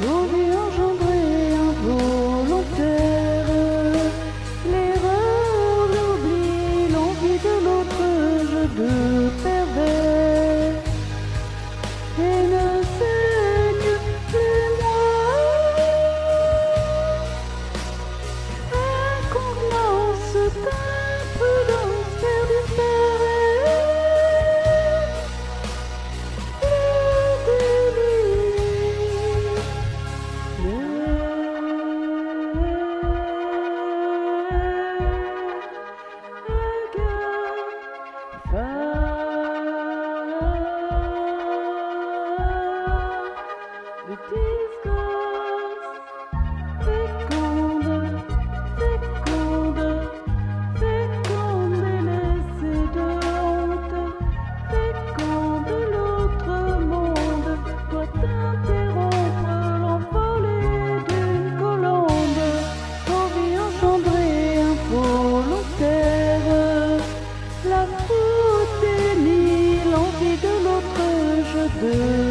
Love you, Féconde, féconde, féconde, et laissez de Féconde, l'autre monde doit interrompre l'envolée d'une colombe. Envie engendrée, un poids La foute et l'envie de l'autre je